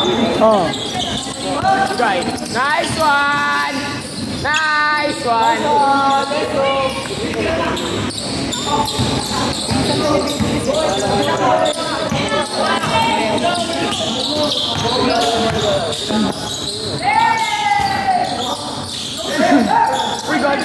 Oh. Right. Nice one! Nice one! We got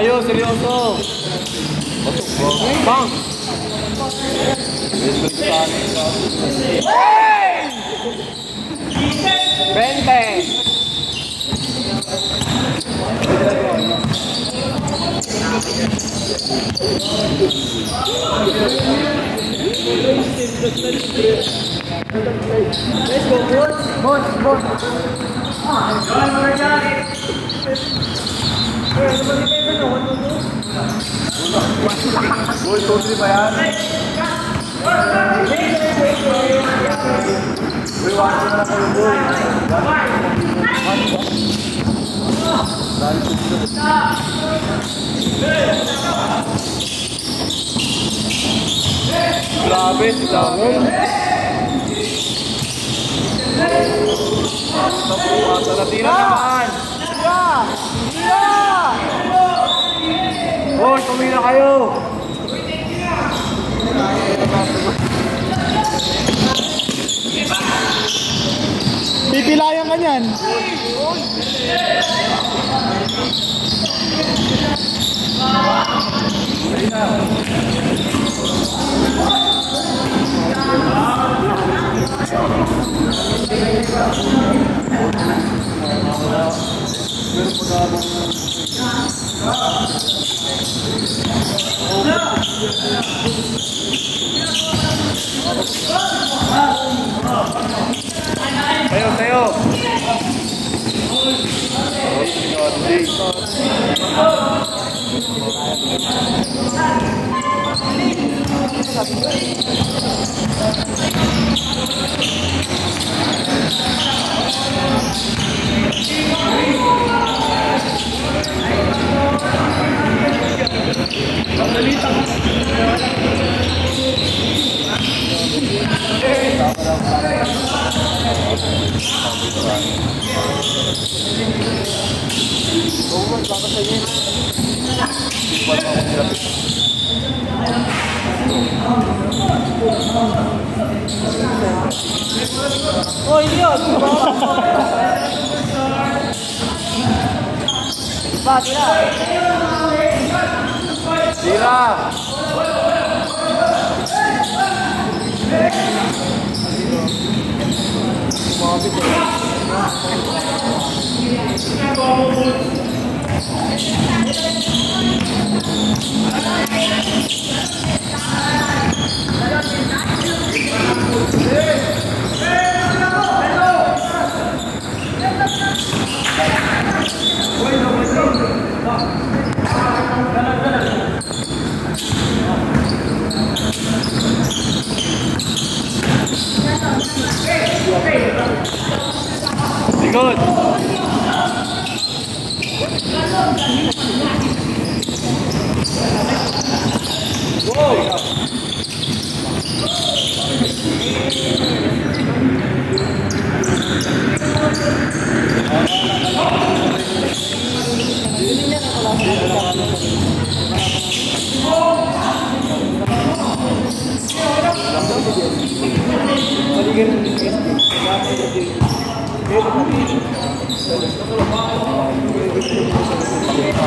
Ayo serioso. Bang. Bente. Let's go, boys. Boys, boys. Come on, guys, we're done. Boy, totally bad. We want another boy. Grabe, grabe. Tapos, tara tira naman. Tira! Tira! Boy, tumira kayo. Pipilayan ka niyan. 가세요. Hey!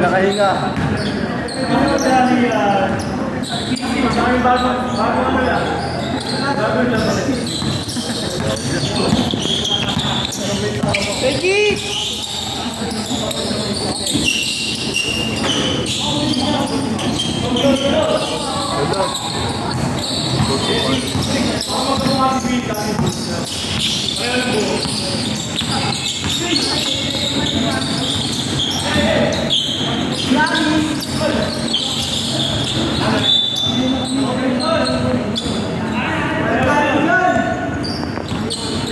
Nakahinga. Ano dali ah? Ang bago, bago ano yan? Bago yan. Thank you.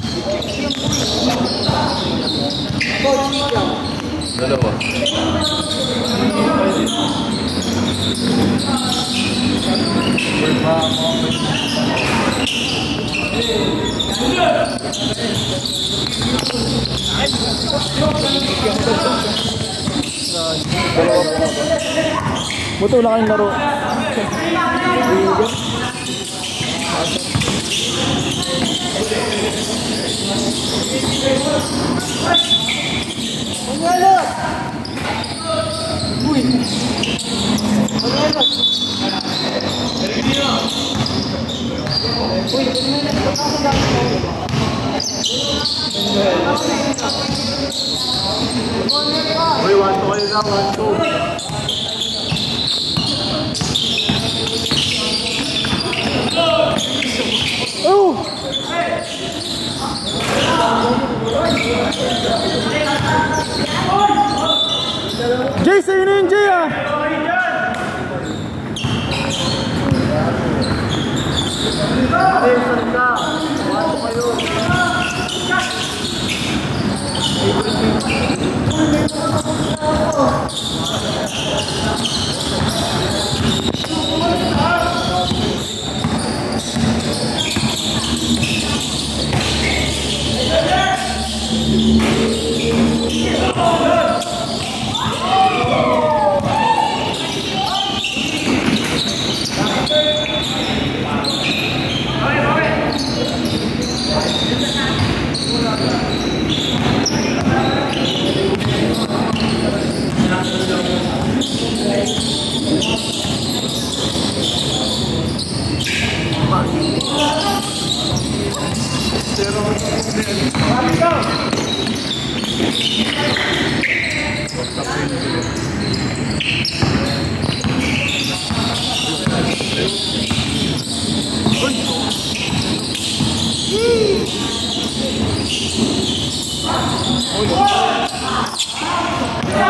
Screen. TV. Dalawa. Buto wala kayong laro. Uy! One, one, two. 제이슨 인제야 감사합니다 와주세요 Oh, yeah.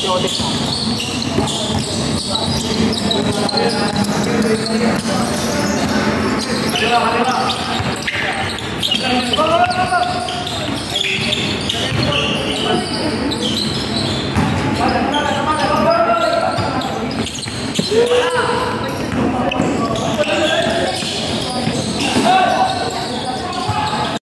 必要です。